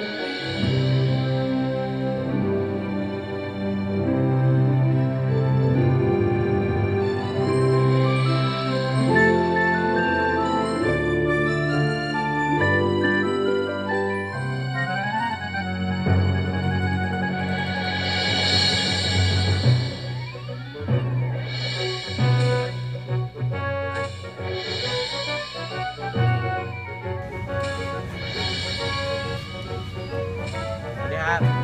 うん。ครับ